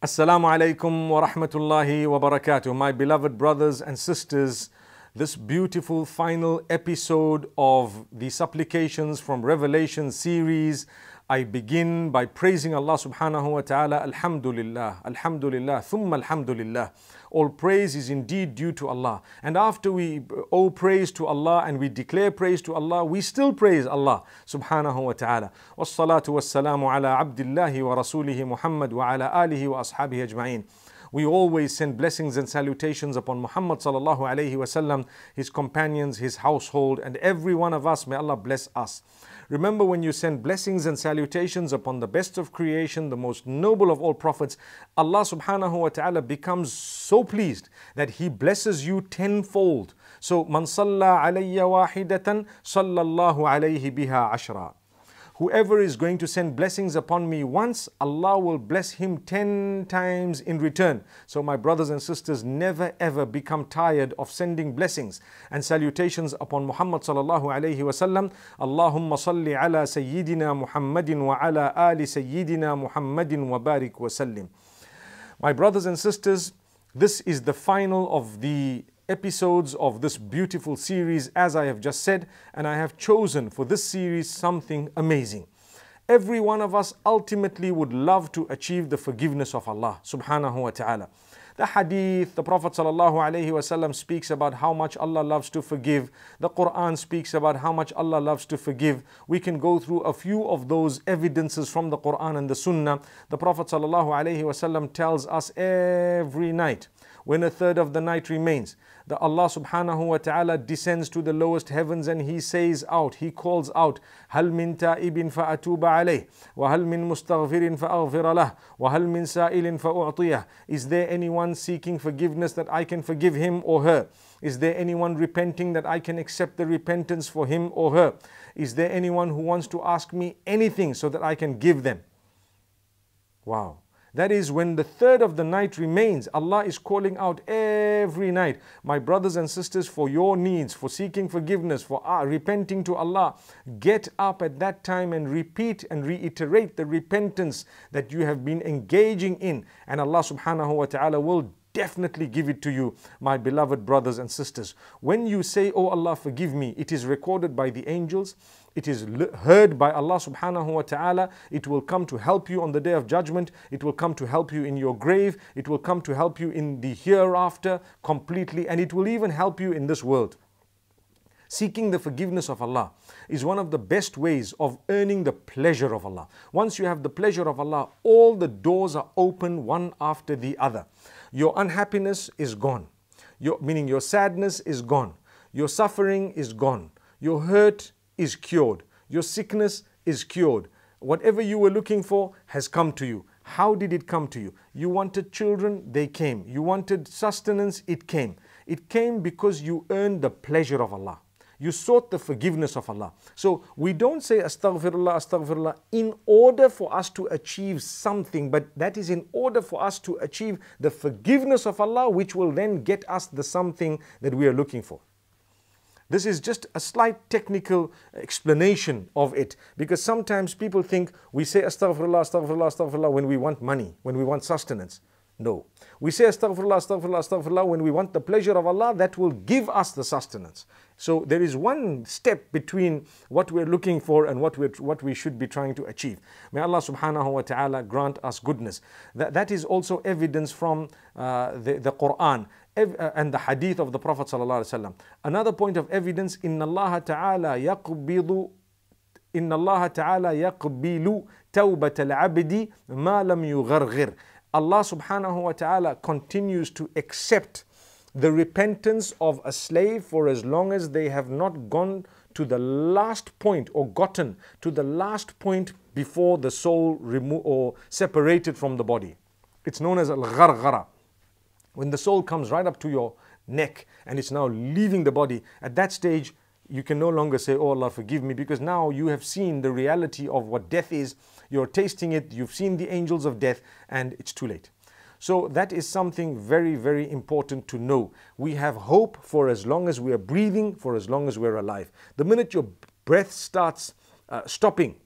Assalamu alaikum wa rahmatullahi wa barakatuh. My beloved brothers and sisters, this beautiful final episode of the Supplications from Revelation series. I begin by praising Allah subhanahu wa ta'ala. Alhamdulillah, Alhamdulillah, Thumma Alhamdulillah. All praise is indeed due to Allah. And after we owe praise to Allah and we declare praise to Allah, we still praise Allah subhanahu wa ta'ala. Wassalatu wassalamu ala abdillahi wa rasulihi Muhammad wa ala alihi wa ashabihi ajma'in. We always send blessings and salutations upon Muhammad sallallahu alayhi wasallam, his companions, his household, and every one of us. May Allah bless us. Remember when you send blessings and salutations upon the best of creation, the most noble of all prophets, Allah subhanahu wa ta'ala becomes so pleased that He blesses you tenfold. So, man salla alayya wahidatan, sallallahu alayhi biha ashra. Whoever is going to send blessings upon me once, Allah will bless him 10 times in return. So, my brothers and sisters, never ever become tired of sending blessings and salutations upon Muhammad. Allahumma salli ala Sayyidina Muhammadin wa ala ali Sayyidina Muhammadin wa barik wa sallim. My brothers and sisters, this is the final of the episodes of this beautiful series, as I have just said, and I have chosen for this series something amazing. Every one of us ultimately would love to achieve the forgiveness of Allah subhanahu wa ta'ala. The hadith, the Prophet ﷺ speaks about how much Allah loves to forgive. The Quran speaks about how much Allah loves to forgive. We can go through a few of those evidences from the Quran and the Sunnah. The Prophet ﷺ tells us every night when a third of the night remains that Allah subhanahu wa ta'ala descends to the lowest heavens and He says out, He calls out, هل من تائب فأتوب عليه وهل من مستغفر فأغفر له وهل من سائل فأعطيه Is there anyone seeking forgiveness that I can forgive him or her? Is there anyone repenting that I can accept the repentance for him or her? Is there anyone who wants to ask me anything so that I can give them? Wow. That is when the third of the night remains. Allah is calling out every night, my brothers and sisters, for your needs, for seeking forgiveness, for uh, repenting to Allah. Get up at that time and repeat and reiterate the repentance that you have been engaging in. And Allah subhanahu wa ta'ala will definitely give it to you, my beloved brothers and sisters. When you say, Oh Allah, forgive me, it is recorded by the angels, it is heard by Allah subhanahu wa ta'ala. It will come to help you on the day of judgment. It will come to help you in your grave. It will come to help you in the hereafter completely. And it will even help you in this world. Seeking the forgiveness of Allah is one of the best ways of earning the pleasure of Allah. Once you have the pleasure of Allah, all the doors are open one after the other. Your unhappiness is gone, your, meaning your sadness is gone, your suffering is gone, your hurt is cured. Your sickness is cured. Whatever you were looking for has come to you. How did it come to you? You wanted children, they came. You wanted sustenance, it came. It came because you earned the pleasure of Allah. You sought the forgiveness of Allah. So we don't say astaghfirullah, astaghfirullah in order for us to achieve something, but that is in order for us to achieve the forgiveness of Allah, which will then get us the something that we are looking for. This is just a slight technical explanation of it because sometimes people think we say astaghfirullah, astaghfirullah, astaghfirullah when we want money, when we want sustenance. No. We say astaghfirullah, astaghfirullah, astaghfirullah when we want the pleasure of Allah that will give us the sustenance. So there is one step between what we're looking for and what, we're, what we should be trying to achieve. May Allah subhanahu wa ta'ala grant us goodness. That, that is also evidence from uh, the, the Quran and the hadith of the Prophet ﷺ. Another point of evidence, إن الله تعالى يقبض إن الله تعالى يقبل توبة العبد ما لم يغرغر. Allah subhanahu wa ta'ala continues to accept the repentance of a slave for as long as they have not gone to the last point or gotten to the last point before the soul remo- or separated from the body. It's known as al-gharghara. When the soul comes right up to your neck and it's now leaving the body, at that stage, you can no longer say, Oh Allah, forgive me, because now you have seen the reality of what death is. You're tasting it, you've seen the angels of death, and it's too late. So, that is something very, very important to know. We have hope for as long as we are breathing, for as long as we're alive. The minute your breath starts uh, stopping,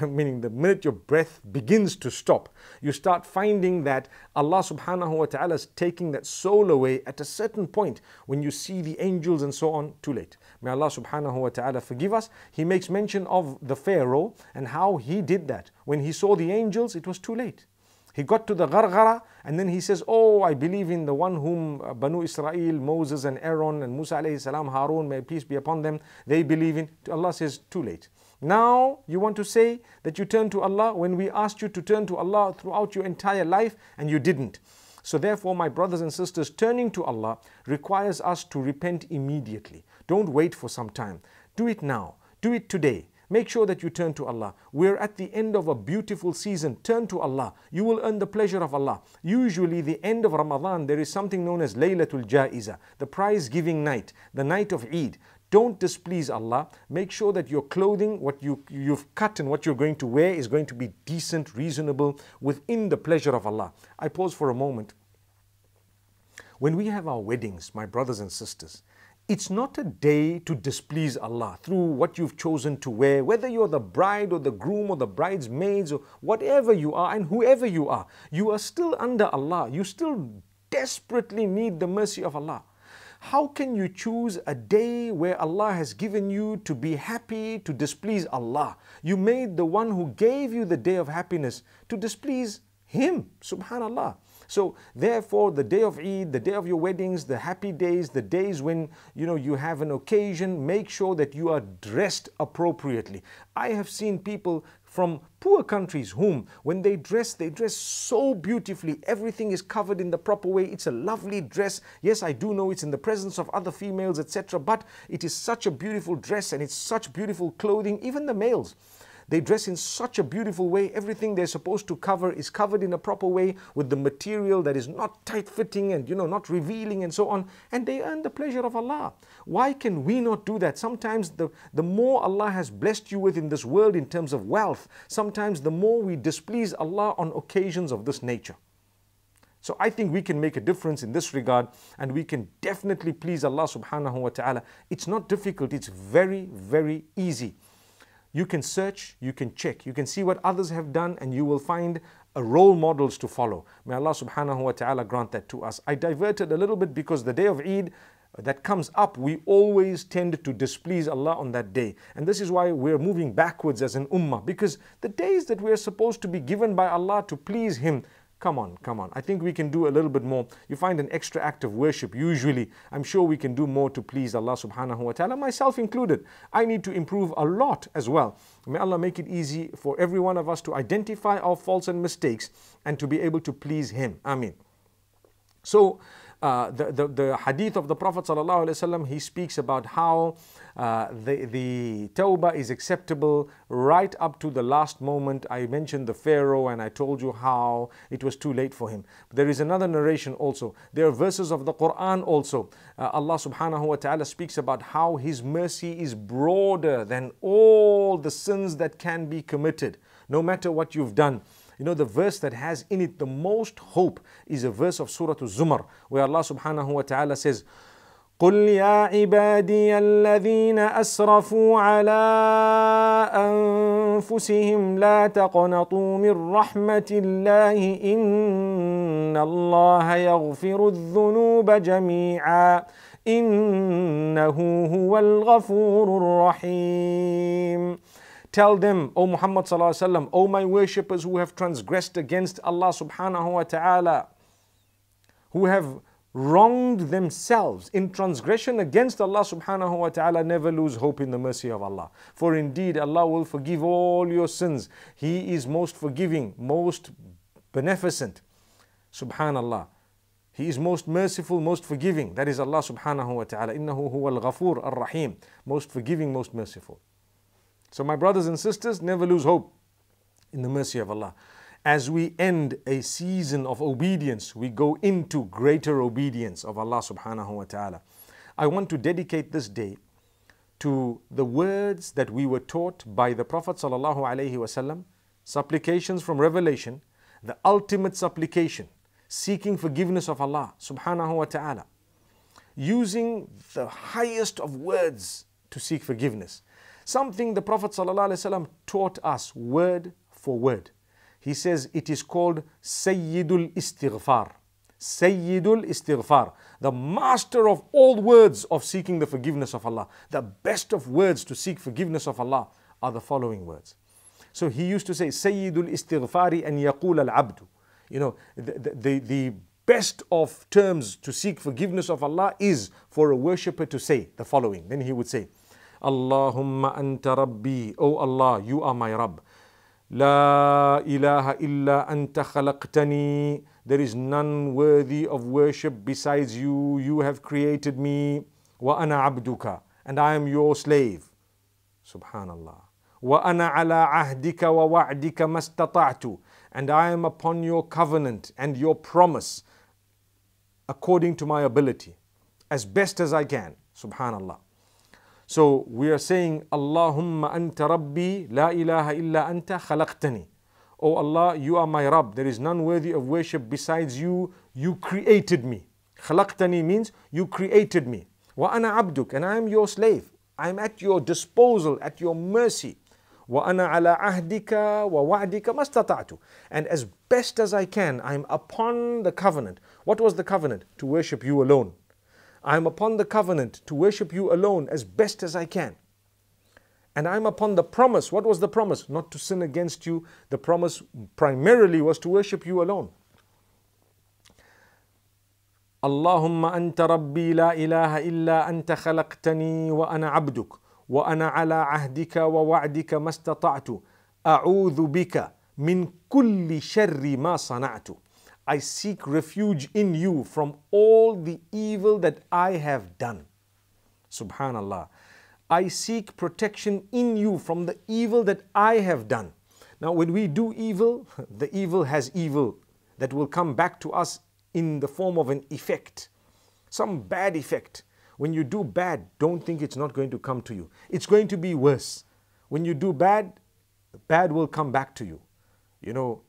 meaning the minute your breath begins to stop, you start finding that Allah subhanahu wa ta'ala is taking that soul away at a certain point when you see the angels and so on, too late. May Allah subhanahu wa ta'ala forgive us. He makes mention of the Pharaoh and how he did that. When he saw the angels, it was too late. He got to the Gharghara and then he says, Oh, I believe in the one whom uh, Banu Israel, Moses and Aaron and Musa alayhi salam, Harun, may peace be upon them, they believe in. Allah says, Too late. Now you want to say that you turn to Allah when we asked you to turn to Allah throughout your entire life and you didn't. So, therefore, my brothers and sisters, turning to Allah requires us to repent immediately. Don't wait for some time. Do it now. Do it today. Make sure that you turn to Allah. We're at the end of a beautiful season. Turn to Allah. You will earn the pleasure of Allah. Usually, the end of Ramadan, there is something known as Laylatul Ja'iza, the prize giving night, the night of Eid. Don't displease Allah. Make sure that your clothing, what you, you've cut and what you're going to wear is going to be decent, reasonable, within the pleasure of Allah. I pause for a moment. When we have our weddings, my brothers and sisters, it's not a day to displease Allah through what you've chosen to wear, whether you're the bride or the groom or the bridesmaids or whatever you are and whoever you are. You are still under Allah. You still desperately need the mercy of Allah. How can you choose a day where Allah has given you to be happy, to displease Allah? You made the one who gave you the day of happiness to displease Him, subhanallah. So therefore, the day of Eid, the day of your weddings, the happy days, the days when you know you have an occasion, make sure that you are dressed appropriately. I have seen people from poor countries whom when they dress they dress so beautifully. Everything is covered in the proper way. It's a lovely dress. Yes i do know it's in the presence of other females etc but it is such a beautiful dress and it's such beautiful clothing. Even the males they dress in such a beautiful way. Everything they're supposed to cover is covered in a proper way with the material that is not tight fitting and, you know, not revealing and so on. And they earn the pleasure of Allah. Why can we not do that? Sometimes the, the more Allah has blessed you with in this world in terms of wealth, sometimes the more we displease Allah on occasions of this nature. So I think we can make a difference in this regard and we can definitely please Allah subhanahu wa ta'ala. It's not difficult, it's very, very easy. You can search, you can check, you can see what others have done, and you will find a role models to follow. May Allah subhanahu wa ta'ala grant that to us. I diverted a little bit because the day of Eid that comes up, we always tend to displease Allah on that day. And this is why we're moving backwards as an ummah because the days that we're supposed to be given by Allah to please Him, Come on, come on. I think we can do a little bit more. You find an extra act of worship, usually. I'm sure we can do more to please Allah subhanahu wa ta'ala, myself included. I need to improve a lot as well. May Allah make it easy for every one of us to identify our faults and mistakes and to be able to please Him. Ameen. So, uh, the, the, the hadith of the Prophet he speaks about how uh, the, the tawbah is acceptable right up to the last moment. I mentioned the Pharaoh and I told you how it was too late for him. There is another narration also. There are verses of the Quran also. Uh, Allah subhanahu wa ta'ala speaks about how His mercy is broader than all the sins that can be committed, no matter what you've done. You know, the verse that has in it the most hope is a verse of Surah Al-Zumar, where Allah subhanahu wa ta'ala says, قل يا عبادي الذين اسرفوا على انفسهم لا تقنطوا من رحمه الله ان الله يغفر الذنوب جميعا انه هو الغفور الرحيم Tell them, O Muhammad sallallahu O my worshippers who have transgressed against Allah subhanahu wa ta'ala, who have wronged themselves in transgression against Allah subhanahu wa ta'ala, never lose hope in the mercy of Allah. For indeed, Allah will forgive all your sins. He is most forgiving, most beneficent. Subhanallah. He is most merciful, most forgiving. That is Allah subhanahu wa ta'ala. Innahu huwa al-ghafur ar-rahim. Most forgiving, most merciful. So, my brothers and sisters, never lose hope in the mercy of Allah. As we end a season of obedience, we go into greater obedience of Allah subhanahu wa ta'ala. I want to dedicate this day to the words that we were taught by the Prophet sallallahu alaihi wasallam, supplications from revelation, the ultimate supplication, seeking forgiveness of Allah subhanahu wa ta'ala, using the highest of words to seek forgiveness Something the Prophet ﷺ taught us word for word. He says it is called Sayyidul Istighfar. Sayyidul Istighfar, the master of all words of seeking the forgiveness of Allah. The best of words to seek forgiveness of Allah are the following words. So he used to say, Sayyidul Istighfari and Yaqul al Abdu. You know, the, the, the best of terms to seek forgiveness of Allah is for a worshipper to say the following. Then he would say, Allahumma anta rabbi, O Allah, you are my Rabb. La ilaha illa anta khalaqtani. There is none worthy of worship besides you. You have created me. Wa ana abduka. And I am your slave. Subhanallah. Wa ana ala ahdika wa wa'dika mastata'tu. And I am upon your covenant and your promise according to my ability, as best as I can. Subhanallah. So we are saying, Allahumma anta rabbi, la ilaha illa anta khalaqtani. Oh Allah, you are my Rabb. There is none worthy of worship besides you. You created me. Khalaqtani means you created me. Wa ana abduk, and I am your slave. I am at your disposal, at your mercy. Wa ana ala ahdika wa wa'dika mastata'tu. And as best as I can, I am upon the covenant. What was the covenant? To worship you alone. I am upon the covenant to worship you alone as best as I can. And I'm upon the promise. What was the promise? Not to sin against you. The promise primarily was to worship you alone. اللهم أنت ربي لا إله إلا أنت خلقتني وأنا عبدك وأنا على عهدك ووعدك ما استطعت أعوذ بك من كل شر ما صنعت I seek refuge in you from all the evil that I have done. Subhanallah. I seek protection in you from the evil that I have done. Now, when we do evil, the evil has evil that will come back to us in the form of an effect, some bad effect. When you do bad, don't think it's not going to come to you. It's going to be worse. When you do bad, bad will come back to you. You know,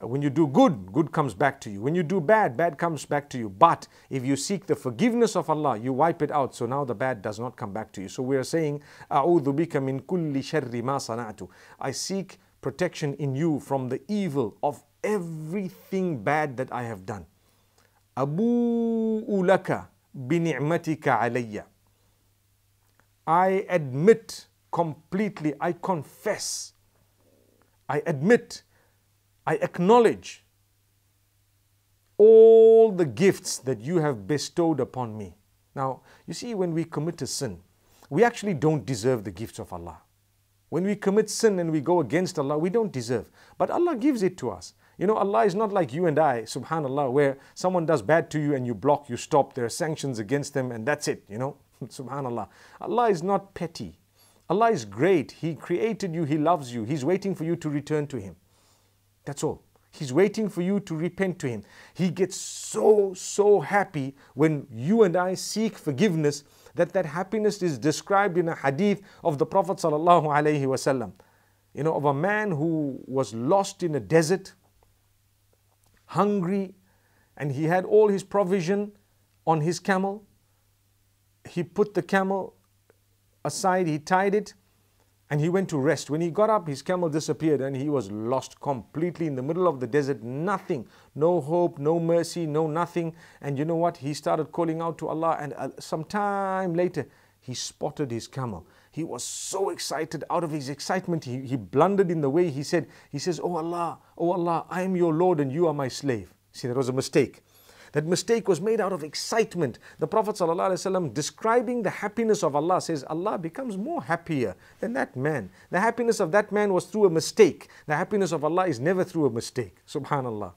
when you do good, good comes back to you. When you do bad, bad comes back to you. But if you seek the forgiveness of Allah, you wipe it out. So now the bad does not come back to you. So we are saying, أعوذ بك من كل شر ما صنعت. I seek protection in you from the evil of everything bad that I have done. أبوء لك بنعمتك علي. I admit completely, I confess, I admit I acknowledge all the gifts that you have bestowed upon me. Now, you see, when we commit a sin, we actually don't deserve the gifts of Allah. When we commit sin and we go against Allah, we don't deserve. But Allah gives it to us. You know, Allah is not like you and I, subhanAllah, where someone does bad to you and you block, you stop, there are sanctions against them, and that's it, you know, subhanAllah. Allah is not petty. Allah is great. He created you, He loves you, He's waiting for you to return to Him. That's all. He's waiting for you to repent to Him. He gets so, so happy when you and I seek forgiveness that that happiness is described in a hadith of the Prophet sallallahu alaihi wasallam. You know, of a man who was lost in a desert, hungry, and he had all his provision on his camel. He put the camel aside, he tied it, and he went to rest. When he got up, his camel disappeared and he was lost completely in the middle of the desert. Nothing, no hope, no mercy, no nothing. And you know what? He started calling out to Allah, and uh, some time later, he spotted his camel. He was so excited. Out of his excitement, he, he blundered in the way he said, He says, Oh Allah, oh Allah, I am your Lord and you are my slave. See, that was a mistake. That mistake was made out of excitement. The Prophet ﷺ describing the happiness of Allah says, Allah becomes more happier than that man. The happiness of that man was through a mistake. The happiness of Allah is never through a mistake. Subhanallah.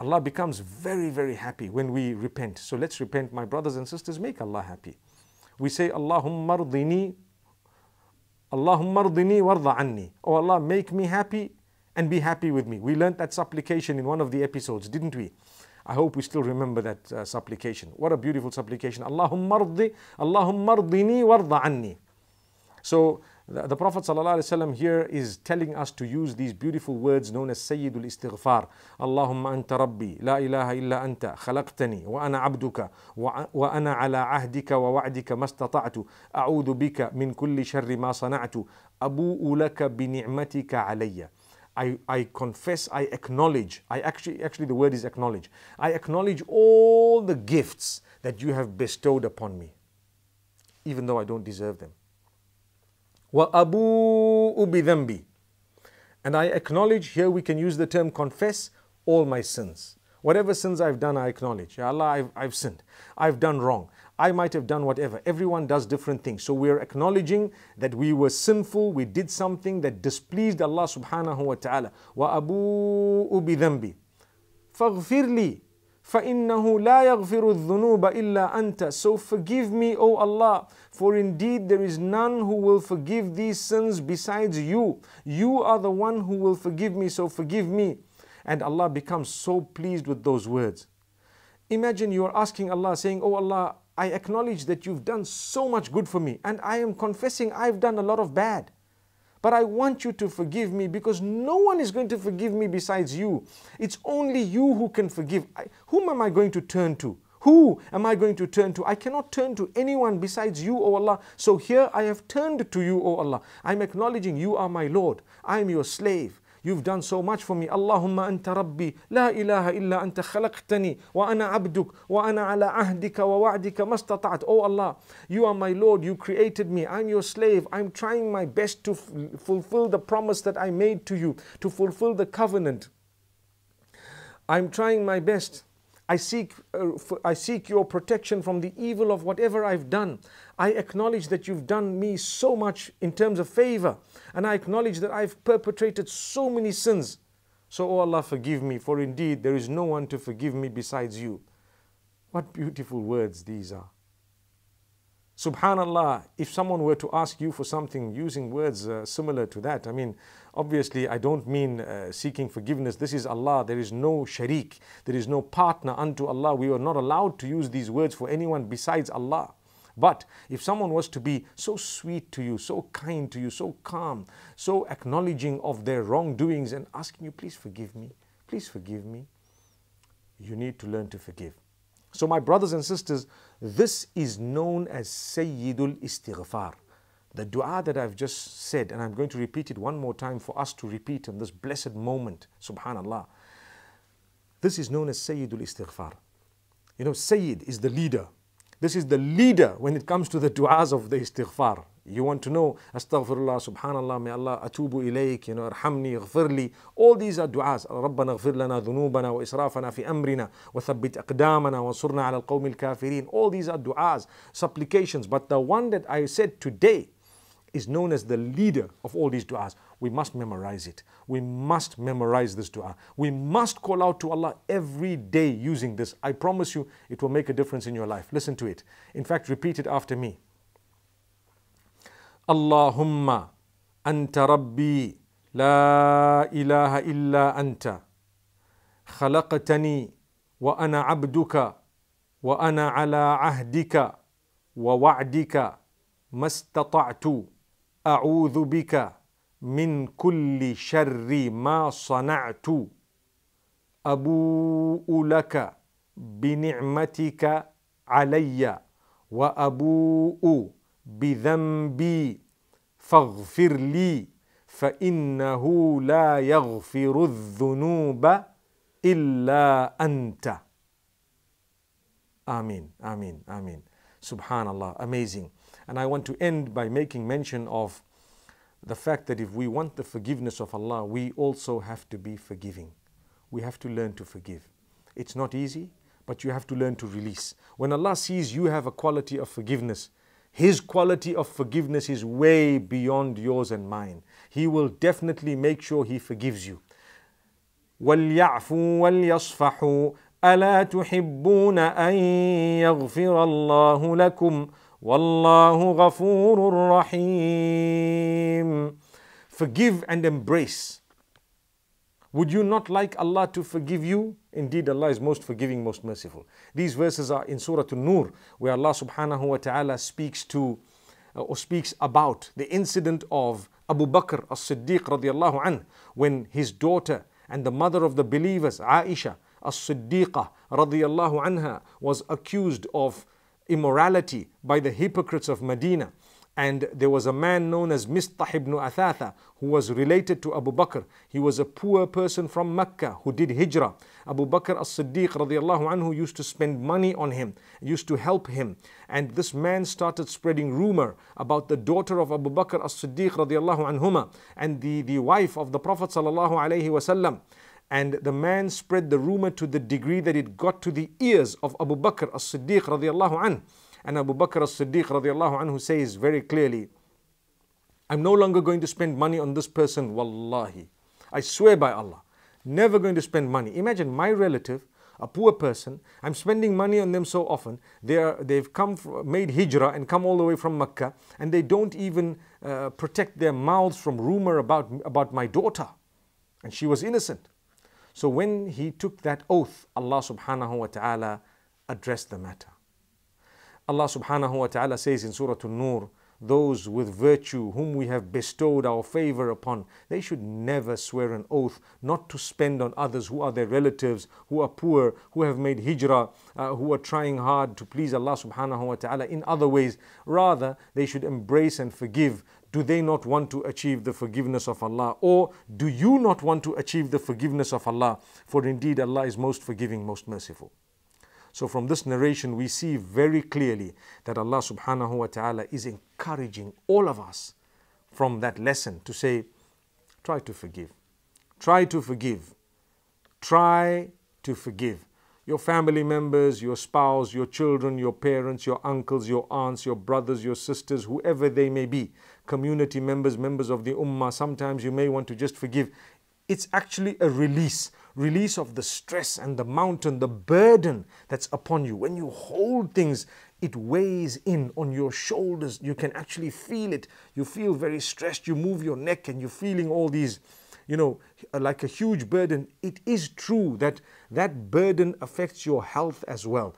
Allah becomes very, very happy when we repent. So let's repent, my brothers and sisters, make Allah happy. We say, Allahumma ardini, warda anni. Oh Allah, make me happy and be happy with me. We learned that supplication in one of the episodes, didn't we? I hope we still remember that uh, supplication. What a beautiful supplication. Allahumma ardi, ardini warda anni. So The, the Prophet ﷺ here is telling us to use these beautiful words known as Sayyidul Istighfar. Allahumma anta rabbi, la ilaha illa anta, khalaqtani, wa ana abduka, wa ana ala ahdika wa wa'dika mastata'tu, a'udhu bika min kulli sharri ma sana'tu, abu'u laka bi ni'matika alayya. I, I confess, I acknowledge, I actually, actually the word is acknowledge. I acknowledge all the gifts that you have bestowed upon me, even though I don't deserve them. Wa abu ubidhambi. And I acknowledge, here we can use the term confess, all my sins. Whatever sins I've done, I acknowledge. Ya Allah, I've, I've sinned. I've done wrong. I might have done whatever. Everyone does different things. So we're acknowledging that we were sinful, we did something that displeased Allah subhanahu wa ta'ala. وَأَبُوءُ بِذَنْبِي فَاغْفِرْ لِي فَإِنَّهُ لَا يَغْفِرُ الذُّنُوبَ إِلَّا أَنْتَ So forgive me, O Allah, for indeed there is none who will forgive these sins besides you. You are the one who will forgive me, so forgive me. And Allah becomes so pleased with those words. Imagine you are asking Allah, saying, Oh Allah, I acknowledge that you've done so much good for me, and I am confessing I've done a lot of bad. But I want you to forgive me because no one is going to forgive me besides you. It's only you who can forgive. I, whom am I going to turn to? Who am I going to turn to? I cannot turn to anyone besides you, O Allah. So here I have turned to you, O Allah. I'm acknowledging you are my Lord. I am your slave. You've done so much for me. Allahumma anta rabbi. La ilaha illa anta khalaqtani. Wa ana abduk. Wa ana ala ahdika wa wa'dika mastata'at. Oh Allah, you are my Lord. You created me. I'm your slave. I'm trying my best to f- fulfill the promise that I made to you, to fulfill the covenant. I'm trying my best. I seek, uh, I seek your protection from the evil of whatever I've done. I acknowledge that you've done me so much in terms of favor, and I acknowledge that I've perpetrated so many sins. So, oh Allah, forgive me, for indeed there is no one to forgive me besides you. What beautiful words these are. Subhanallah, if someone were to ask you for something using words uh, similar to that, I mean, obviously I don't mean uh, seeking forgiveness. This is Allah. There is no sharik. There is no partner unto Allah. We are not allowed to use these words for anyone besides Allah. But if someone was to be so sweet to you, so kind to you, so calm, so acknowledging of their wrongdoings and asking you, please forgive me, please forgive me, you need to learn to forgive. So, my brothers and sisters, this is known as Sayyidul Istighfar. The dua that I've just said, and I'm going to repeat it one more time for us to repeat in this blessed moment, subhanAllah. This is known as Sayyidul Istighfar. You know, Sayyid is the leader. This is the leader when it comes to the du'as of the istighfar. You want to know, astaghfirullah, subhanallah, may Allah atubu ilayk, you know, arhamni, ghfirli. All these are du'as. ربنا اغفر لنا ذنوبنا وإسرافنا في أمرنا وثبت أقدامنا وانصرنا على القوم الكافرين. All these are du'as, supplications. But the one that I said today is known as the leader of all these du'as. We must memorize it. We must memorize this dua. We must call out to Allah every day using this. I promise you, it will make a difference in your life. Listen to it. In fact, repeat it after me. Allahumma anta rabbi la ilaha illa anta خلقتني وأنا عبدك وأنا على عهدك ووعدك ما استطعت أعوذ بك من كل شر ما صنعت أبوء لك بنعمتك علي وأبوء بذنبي فاغفر لي فإنه لا يغفر الذنوب إلا أنت Amin, Amin, Amin. Subhanallah, amazing. And I want to end by making mention of the fact that if we want the forgiveness of Allah, we also have to be forgiving. We have to learn to forgive. It's not easy, but you have to learn to release. When Allah sees you have a quality of forgiveness, His quality of forgiveness is way beyond yours and mine. He will definitely make sure He forgives you. وَلْيَعْفُوا وَلْيَصْفَحُوا أَلَا تُحِبُّونَ أَن يَغْفِرَ اللَّهُ لَكُمْ Wallahu ghafurur rahim. Forgive and embrace. Would you not like Allah to forgive you? Indeed, Allah is most forgiving, most merciful. These verses are in Surah An-Nur, where Allah subhanahu wa ta'ala speaks to uh, or speaks about the incident of Abu Bakr as-Siddiq radiallahu anh when his daughter and the mother of the believers, Aisha as-Siddiqah radiallahu anha, was accused of immorality by the hypocrites of Medina. And there was a man known as Mistah ibn Athatha who was related to Abu Bakr. He was a poor person from Mecca who did hijrah. Abu Bakr as-Siddiq radiallahu anhu used to spend money on him, used to help him. And this man started spreading rumor about the daughter of Abu Bakr as-Siddiq radiallahu anhuma and the, the wife of the Prophet sallallahu alayhi wasallam. And the man spread the rumor to the degree that it got to the ears of Abu Bakr as-Siddiq radiallahu anhu. And Abu Bakr as-Siddiq radiallahu anhu says very clearly, I'm no longer going to spend money on this person, wallahi. I swear by Allah, never going to spend money. Imagine my relative, a poor person, I'm spending money on them so often. They are, they've come, made hijrah and come all the way from Mecca, and they don't even uh, protect their mouths from rumor about, about my daughter. And she was innocent. So when he took that oath, Allah subhanahu wa ta'ala addressed the matter. Allah subhanahu wa ta'ala says in Surah An-Nur, those with virtue whom we have bestowed our favor upon, they should never swear an oath not to spend on others who are their relatives, who are poor, who have made hijrah, uh, who are trying hard to please Allah subhanahu wa ta'ala in other ways. Rather, they should embrace and forgive. Do they not want to achieve the forgiveness of Allah? Or do you not want to achieve the forgiveness of Allah? For indeed, Allah is most forgiving, most merciful. So from this narration, we see very clearly that Allah subhanahu wa ta'ala is encouraging all of us from that lesson to say, try to forgive. Try to forgive. Try to forgive. Your family members, your spouse, your children, your parents, your uncles, your aunts, your brothers, your sisters, whoever they may be, community members, members of the ummah, sometimes you may want to just forgive. It's actually a release release of the stress and the mountain, the burden that's upon you. When you hold things, it weighs in on your shoulders. You can actually feel it. You feel very stressed. You move your neck and you're feeling all these, you know, like a huge burden. It is true that that burden affects your health as well.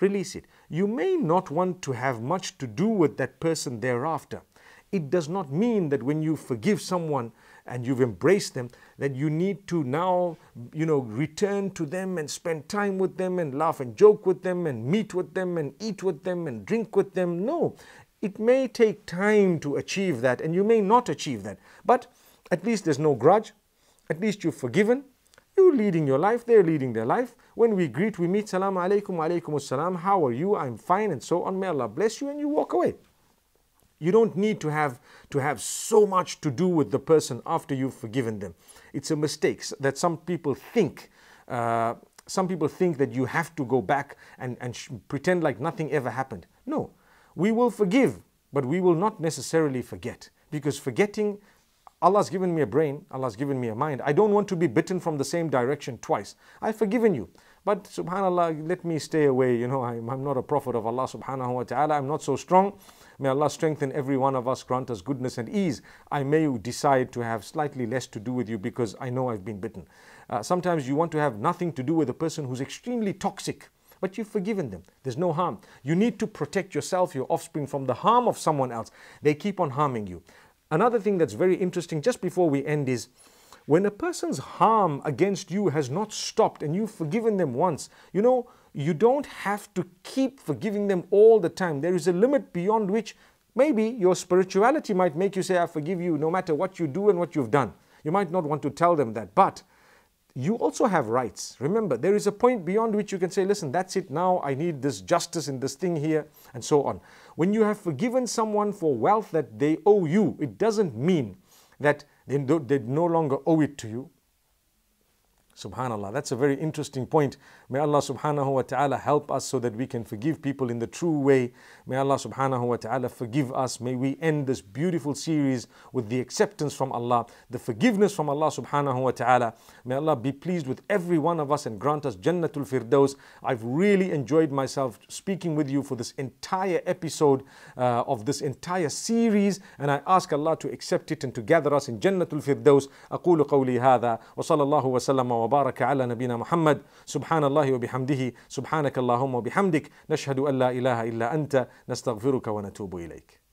Release it. You may not want to have much to do with that person thereafter. It does not mean that when you forgive someone, and you've embraced them, that you need to now, you know, return to them and spend time with them and laugh and joke with them and meet with them and eat with them and drink with them. No, it may take time to achieve that and you may not achieve that. But at least there's no grudge. At least you've forgiven. You're leading your life, they're leading their life. When we greet, we meet, Salam alaikum, alaikum assalam, how are you? I'm fine, and so on. May Allah bless you, and you walk away. You don't need to have to have so much to do with the person after you've forgiven them. It's a mistake that some people think. Uh, some people think that you have to go back and, and pretend like nothing ever happened. No, we will forgive, but we will not necessarily forget because forgetting Allah's given me a brain, Allah's given me a mind. I don't want to be bitten from the same direction twice. I've forgiven you. But subhanAllah, let me stay away. You know, I'm, I'm not a prophet of Allah subhanahu wa ta'ala. I'm not so strong. May Allah strengthen every one of us, grant us goodness and ease. I may decide to have slightly less to do with you because I know I've been bitten. Uh, sometimes you want to have nothing to do with a person who's extremely toxic, but you've forgiven them. There's no harm. You need to protect yourself, your offspring, from the harm of someone else. They keep on harming you. Another thing that's very interesting just before we end is when a person's harm against you has not stopped and you've forgiven them once, you know, you don't have to keep forgiving them all the time. There is a limit beyond which maybe your spirituality might make you say, I forgive you no matter what you do and what you've done. You might not want to tell them that, but you also have rights. Remember, there is a point beyond which you can say, listen, that's it now. I need this justice in this thing here, and so on. When you have forgiven someone for wealth that they owe you, it doesn't mean that they, no longer owe it to you. Subhanallah. That's a very interesting point. May Allah subhanahu wa ta'ala help us so that we can forgive people in the true way. May Allah subhanahu wa ta'ala forgive us. May we end this beautiful series with the acceptance from Allah, the forgiveness from Allah subhanahu wa ta'ala. May Allah be pleased with every one of us and grant us Jannatul Firdaus. I've really enjoyed myself speaking with you for this entire episode uh, of this entire series and I ask Allah to accept it and to gather us in Jannatul Firdaus. أقول قولي هذا وصلى الله وسلم وبارك على نبينا محمد. سبحان الله وبحمده. سبحانك اللهم وبحمدك. نشهد أن لا إله إلا أنت. نستغفرك ونتوب إليك.